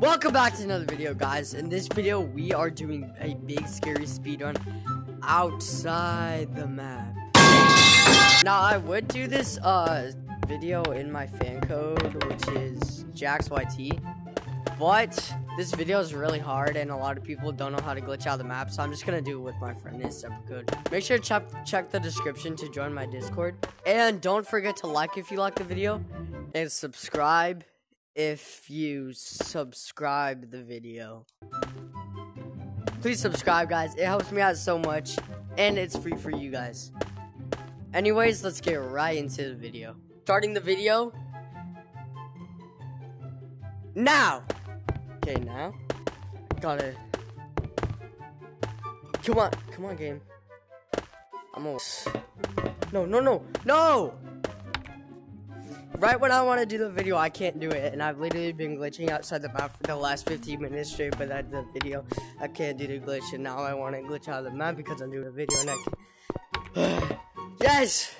Welcome back to another video, guys. In this video, we are doing a big scary speed run outside the map. Now, I would do this uh video in my fan code, which is JaxYT, but this video is really hard, and a lot of people don't know how to glitch out the map, so I'm just gonna do it with my friend. His separate code. Make sure to check check the description to join my Discord, and don't forget to like if you like the video, and subscribe if you subscribe the video. Please subscribe, guys. It helps me out so much, and it's free for you guys. Anyways, let's get right into the video. Starting the video now. Okay, now gotta. Come on, come on, game. I'm almost. No, no, no, no! Right when I want to do the video, I can't do it, and I've literally been glitching outside the map for the last 15 minutes straight. But that's the video, I can't do the glitch, and now I want to glitch out of the map because I'm doing a video, and I can. yes.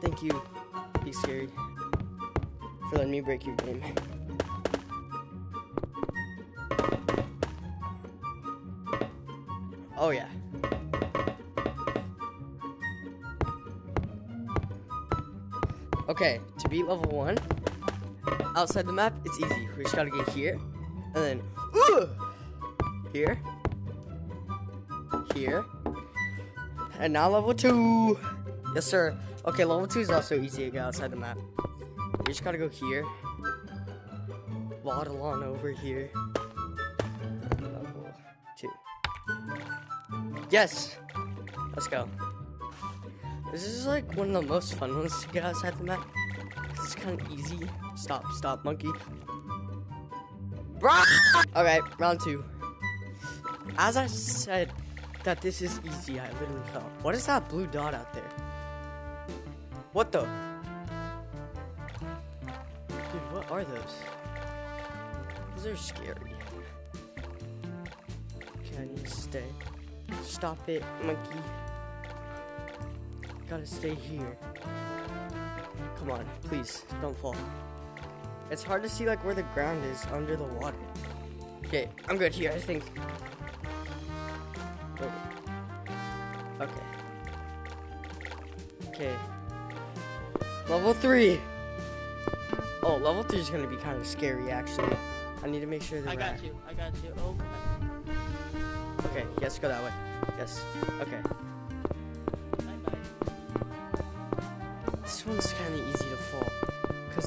Thank you, Big Scary, for letting me break your game. Oh yeah. Okay, to beat level one, outside the map, it's easy. We just gotta get here, and then ooh, here, here, and now level two. Yes, sir. Okay, level two is also easy to get outside the map. We just gotta go here, waddle on over here. Level two. Yes. Let's go. This is like one of the most fun ones to get outside the map. It's kind of easy. Stop, stop, monkey. Okay, round two. As I said that this is easy, I literally fell. What is that blue dot out there? What the? Dude, what are those? Those are scary. Can you stay? Stop it, monkey. Gotta stay here. Come on, please, don't fall. It's hard to see like where the ground is under the water. Okay, I'm good here, I think. Oh. Okay. Okay. Level three. Oh, level three is gonna be kind of scary, actually. I need to make sure that I got you. I got you. Oh. Okay, yes, go that way. Yes. Okay.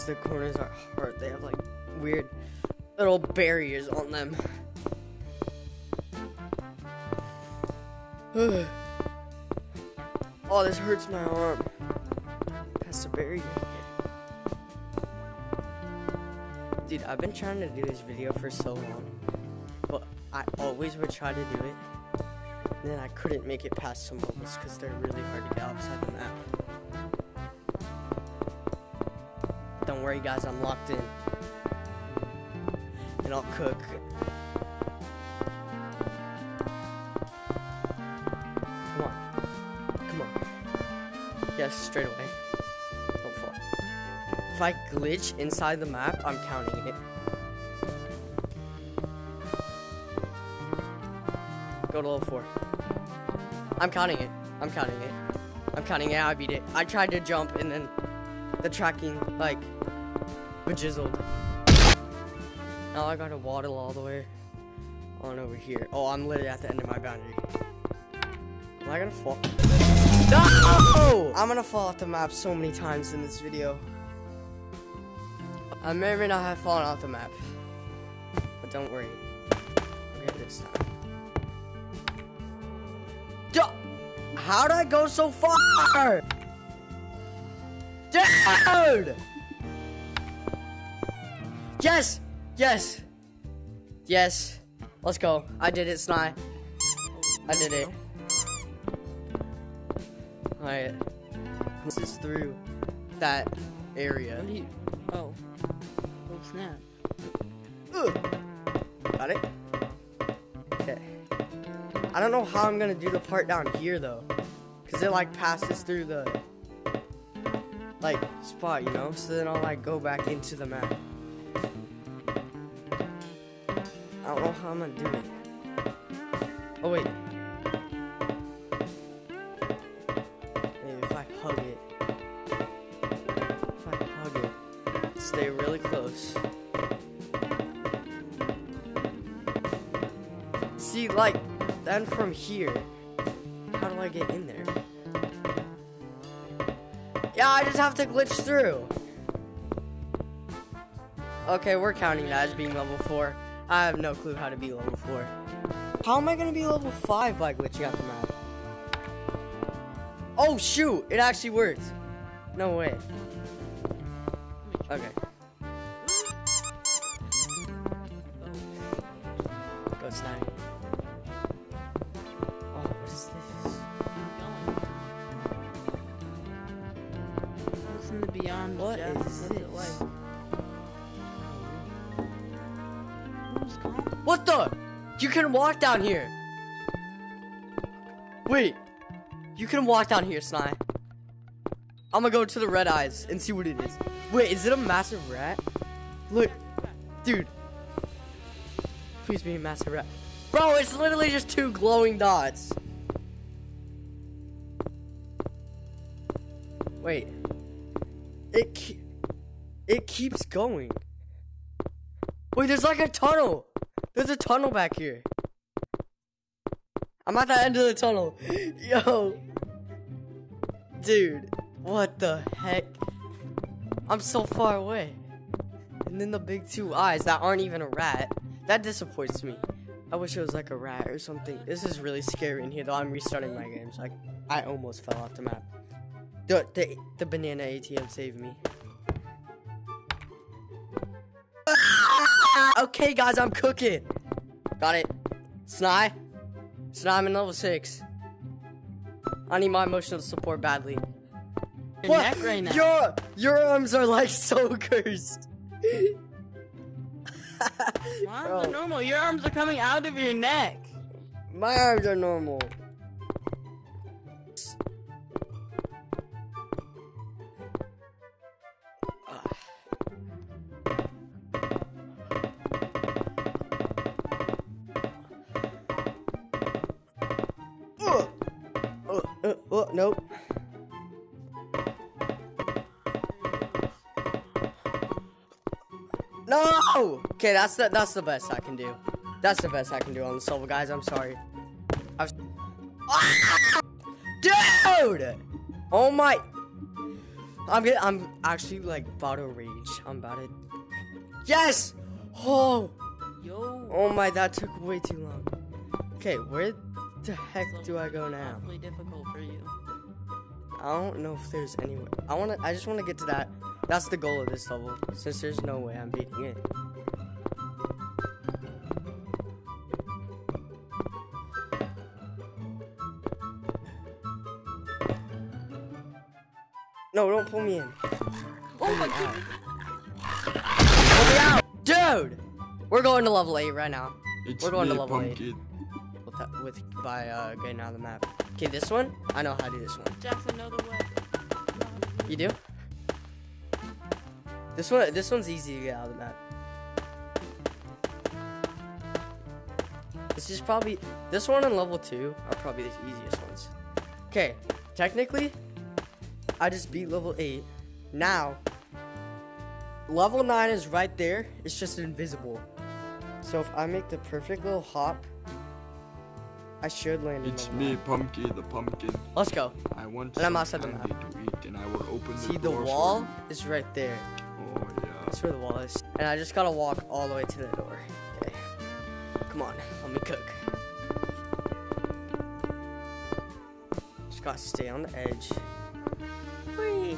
Because the corners are hard. They have like weird little barriers on them. oh, this hurts my arm. Past a barrier. Dude, I've been trying to do this video for so long, but I always would try to do it. And then I couldn't make it past some levels because they're really hard to get outside the map. Don't worry, guys, I'm locked in. And I'll cook. Come on. Come on. Yes, straight away. Don't fall. If I glitch inside the map, I'm counting it. Go to level 4. I'm counting it. I'm counting it. I'm counting it. I beat it. I tried to jump and then the tracking, like, bejizzled. Now I gotta waddle all the way on over here. Oh, I'm literally at the end of my boundary. Am I gonna fall? No! I'm gonna fall off the map so many times in this video. I may or may not have fallen off the map. But don't worry. I'll get this time. How'd I go so far? Dude! Yes! Yes! Yes. Let's go. I did it, Sny. I did it. Alright. This is through that area. You? Oh. Oh snap. Ugh. Got it? Okay. I don't know how I'm gonna do the part down here though. Cause it like passes through the like spot, you know? So then I'll like go back into the map. Don't know how I'm gonna do it. Oh wait. Maybe if I hug it. If I hug it. Stay really close. See, like, then from here, how do I get in there? Yeah, I just have to glitch through. Okay, we're counting that as being level 4. I have no clue how to be level 4. How am I gonna be level 5 by glitching out the map? Oh shoot, it actually worked. No way. Okay. Go snipe. Can walk down here. Wait. You can walk down here, Sny. I'm gonna go to the red eyes and see what it is. Wait, is it a massive rat? Look. Dude. Please be a massive rat. Bro, it's literally just two glowing dots. Wait. It ke- it keeps going. Wait, there's like a tunnel. There's a tunnel back here. I'm at the end of the tunnel. Yo. Dude, what the heck? I'm so far away. And then the big two eyes that aren't even a rat. That disappoints me. I wish it was like a rat or something. This is really scary in here though. I'm restarting my games. Like I almost fell off the map. The the, the banana ATM saved me. okay, guys, I'm cooking. Got it. Sny. Sny, I'm in level six. I need my emotional support badly. Your neck right now. Your your arms are like so cursed. My arms are normal. Your arms are coming out of your neck. My arms are normal. Nope. No! Okay, that's the that's the best I can do. That's the best I can do on the level, guys. I'm sorry. I've... Ah! Dude! Oh my! I'm get, I'm actually like about to rage. I'm about to. Yes! Oh! Yo. Oh my! That took way too long. Okay, where the heck do I go now? I don't know if there's anywhere. I wanna. I just wanna get to that. That's the goal of this level. Since there's no way I'm beating it. No, don't pull me in. Oh my god. Pull me out, dude. We're going to level eight right now. It's We're going to me, level eight. pumpkin. With, with by uh, getting out of the map. Okay, this one. I know how to do this one. Jackson, know the way. You do? This one, this one's easy to get out of the map. This is probably this one and level two are probably the easiest ones. Okay, technically, I just beat level eight. Now, level nine is right there. It's just invisible. So if I make the perfect little hop, I should land It's me. Pumpkin, the pumpkin. Let's go. I want And I'm outside the candy to eat, and I will open See the wall is right there. Oh yeah. That's where the wall is. And I just gotta walk all the way to the door. Okay. Come on, let me cook. Just gotta stay on the edge. Whee!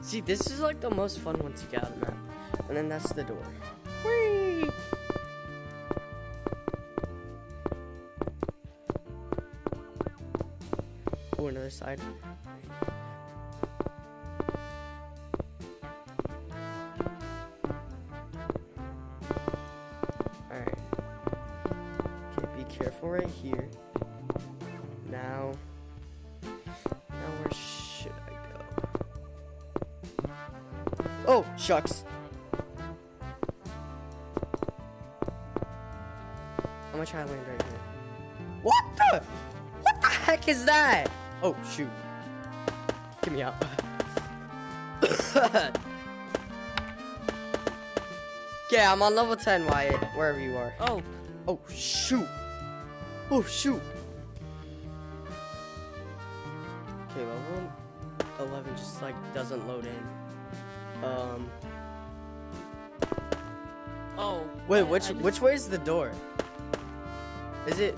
See, this is like the most fun one to get out of the map. And then that's the door. Another side. Alright. Okay, be careful right here. Now. Now, where should I go? Oh, shucks. I'm gonna try to land right here. What the? What the heck is that? Oh shoot! Get me out. okay, I'm on level 10, Wyatt. Wherever you are. Oh, Oh shoot! Oh shoot! Okay, level 11 just like doesn't load in. Um. oh. Wait, I- which I just- which way is the door? Is it?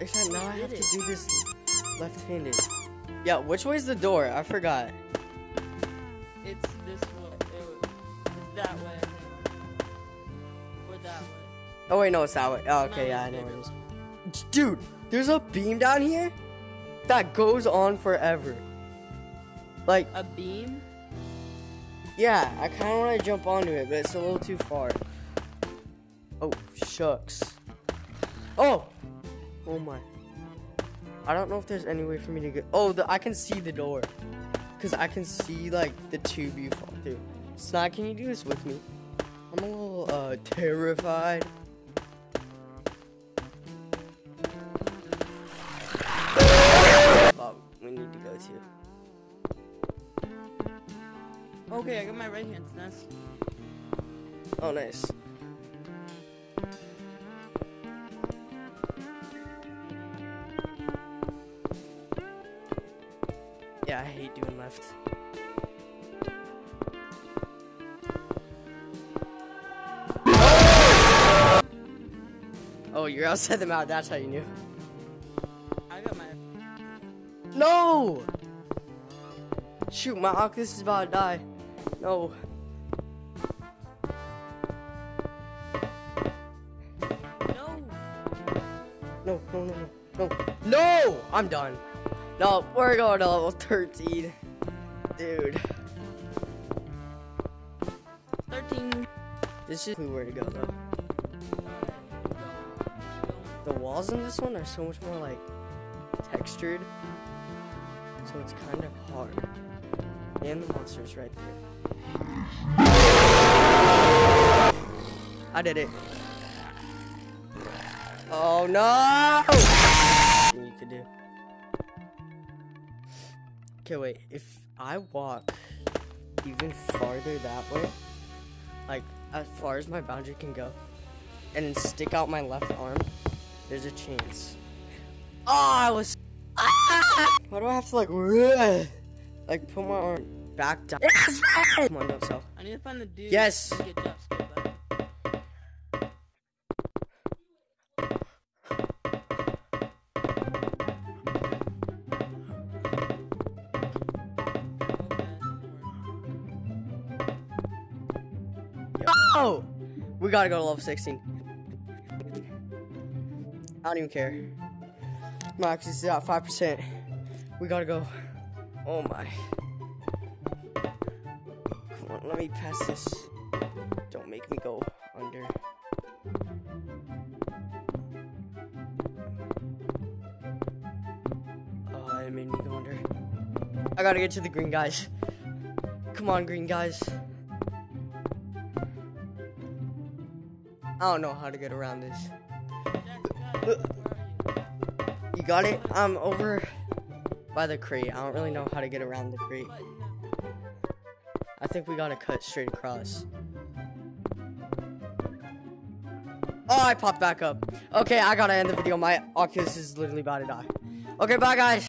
Except now I have to do this left-handed. Yeah, which way is the door? I forgot. It's this way. It, it's that way. Or that way. Oh wait, no, it's that way. Oh, okay, yeah, I know what bigger. it is. Dude, there's a beam down here that goes on forever. Like, A beam? yeah, I kind of want to jump onto it, but it's a little too far. Oh, shucks. Oh! Oh my. I don't know if there's any way for me to get. Oh, the, I can see the door. Because I can see, like, the tube you fall through. Snot, can you do this with me? I'm a little, uh, terrified. Spot we need to go to. Okay, I got my right hand. That's Oh, nice. Doing left. Oh, you're outside the mount. That's how you knew. I got my. No! Shoot, my Oculus is about to die. No. No. No, no, no, no, no. No! I'm done. No, we're going to level 13. Dude. 13. This is where to go, though. The walls in this one are so much more, like, textured. So it's kind of hard. And the monster's right there. I did it. Oh no! You could do. Okay, wait. If I walk even farther that way, like as far as my boundary can go, and then stick out my left arm, there's a chance. Oh, I was. Ah! Why do I have to like, like put my arm back down? Come on, don't sell. I need to find the dude. Yes. Oh, we gotta go to level 16. I don't even care. Max is at five percent. We gotta go. Oh my. Come on, let me pass this. Don't make me go under. Oh, it made me go under. I gotta get to the green guys. Come on, green guys. I don't know how to get around this. You got it? I'm over by the crate. I don't really know how to get around the crate. I think we gotta cut straight across. Oh, I popped back up. Okay, I gotta end the video. My Oculus is literally about to die. Okay, bye guys.